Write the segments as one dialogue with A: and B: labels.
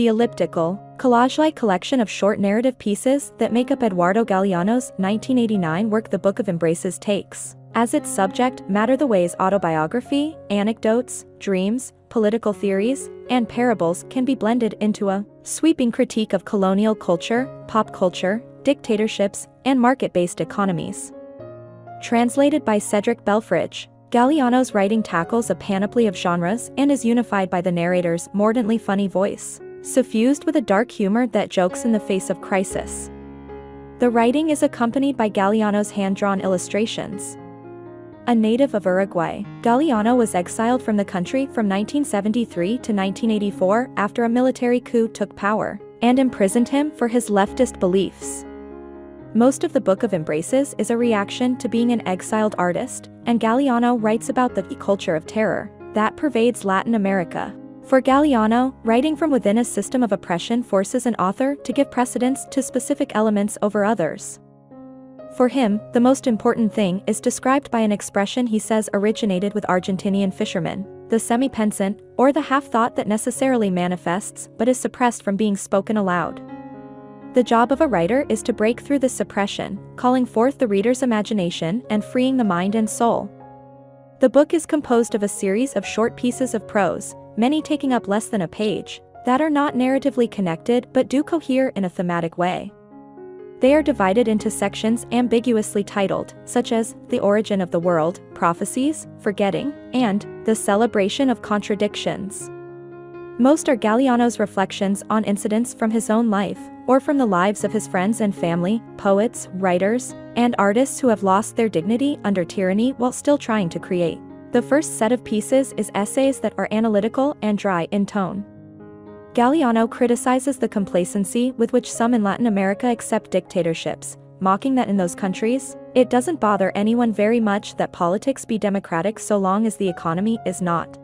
A: the elliptical, collage-like collection of short narrative pieces that make up Eduardo Galeano's 1989 work The Book of Embraces takes. As its subject matter the ways autobiography, anecdotes, dreams, political theories, and parables can be blended into a sweeping critique of colonial culture, pop culture, dictatorships, and market-based economies. Translated by Cedric Belfrage, Galeano's writing tackles a panoply of genres and is unified by the narrator's mordantly funny voice, suffused with a dark humor that jokes in the face of crisis. The writing is accompanied by Galeano's hand-drawn illustrations. A native of Uruguay, Galeano was exiled from the country from 1973 to 1984 after a military coup took power and imprisoned him for his leftist beliefs. Most of the Book of Embraces is a reaction to being an exiled artist, and Galeano writes about the culture of terror that pervades Latin America. For Galeano, writing from within a system of oppression forces an author to give precedence to specific elements over others. For him, the most important thing is described by an expression he says originated with Argentinian fishermen, the semi-pensant, or the half-thought that necessarily manifests but is suppressed from being spoken aloud. The job of a writer is to break through this suppression, calling forth the reader's imagination and freeing the mind and soul. The book is composed of a series of short pieces of prose, many taking up less than a page, that are not narratively connected but do cohere in a thematic way. They are divided into sections ambiguously titled, such as The Origin of the World, Prophecies, Forgetting, and The Celebration of Contradictions. Most are Galeano's reflections on incidents from his own life, or from the lives of his friends and family, poets, writers, and artists who have lost their dignity under tyranny while still trying to create. The first set of pieces is essays that are analytical and dry in tone. Galeano criticizes the complacency with which some in Latin America accept dictatorships, mocking that in those countries, it doesn't bother anyone very much that politics be democratic so long as the economy is not.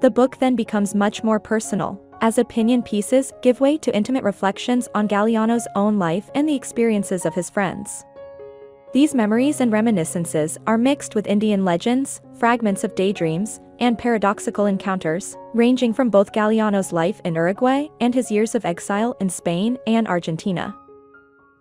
A: The book then becomes much more personal, as opinion pieces give way to intimate reflections on Galeano's own life and the experiences of his friends. These memories and reminiscences are mixed with Indian legends, fragments of daydreams, and paradoxical encounters, ranging from both Galeano's life in Uruguay and his years of exile in Spain and Argentina.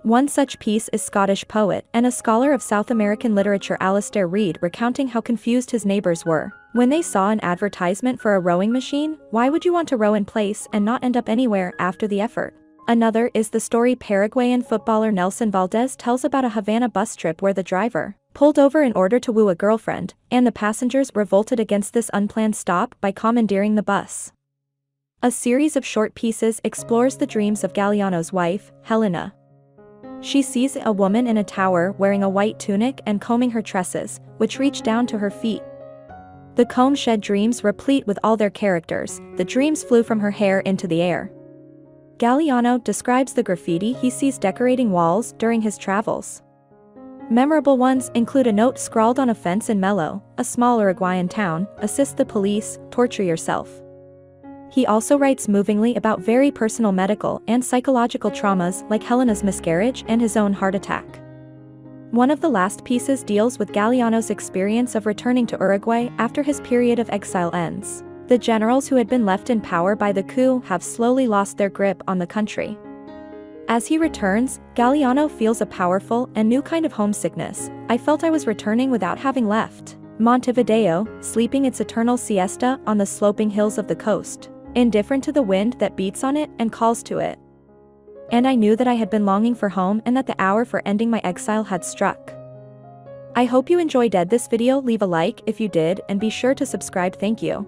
A: One such piece is Scottish poet and a scholar of South American literature Alastair Reid recounting how confused his neighbors were. When they saw an advertisement for a rowing machine, why would you want to row in place and not end up anywhere after the effort? Another is the story Paraguayan footballer Nelson Valdez tells about a Havana bus trip where the driver pulled over in order to woo a girlfriend, and the passengers revolted against this unplanned stop by commandeering the bus. A series of short pieces explores the dreams of Galeano's wife, Helena, she sees a woman in a tower wearing a white tunic and combing her tresses, which reach down to her feet. The comb shed dreams replete with all their characters, the dreams flew from her hair into the air. Galeano describes the graffiti he sees decorating walls during his travels. Memorable ones include a note scrawled on a fence in Melo, a small Uruguayan town, assist the police, torture yourself. He also writes movingly about very personal medical and psychological traumas like Helena's miscarriage and his own heart attack. One of the last pieces deals with Galeano's experience of returning to Uruguay after his period of exile ends. The generals who had been left in power by the coup have slowly lost their grip on the country. As he returns, Galeano feels a powerful and new kind of homesickness. I felt I was returning without having left. Montevideo, sleeping its eternal siesta on the sloping hills of the coast indifferent to the wind that beats on it and calls to it. And I knew that I had been longing for home and that the hour for ending my exile had struck. I hope you enjoyed this video leave a like if you did and be sure to subscribe thank you.